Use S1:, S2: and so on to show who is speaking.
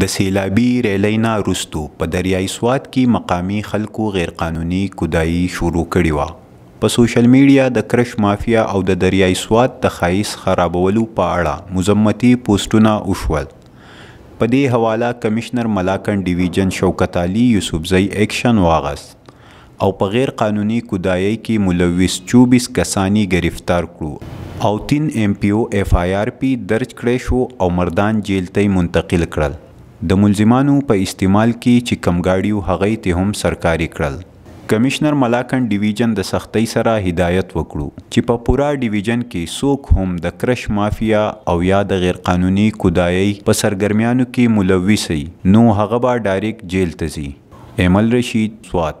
S1: د سېلابي رېلۍ نه وروسته په دریای سوات کې مقامي خلکو غېرقانوني کودايي شروع کړې وه. په سوشل مېډیا د کرش مافیا او د دریای سوات د ښایست خرابولو په اړه مذمتي پوسټونه وشول. په دې حواله کمشنر ملاکنډ ډویژن شوکت علي یوسفزی اېکشن واغست او په غیر قانوني کودایۍ کې ملوث چوبیس کسانی ګرفتار کړو او تین ایم پی او ایف آی آر پی درج کړی شو او مردان جیل ته یې منتقل کړل د ملزمانو په استعمال کې چې کم ګاړي و هغه یې تې هم سرکاري کړل کمشنر ملاکنډ ډویژن د سختۍ سره هدایت وکړو چې په پورا ډویژن کې څوک هم د کرش مافیا او یا د غیر قانوني کودایۍ په سرګرمیانو کې ملوث ئی نو هغه به ډاریک جیل ته ځي ایمل رشید، سوات.